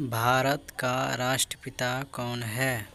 भारत का राष्ट्रपिता कौन है?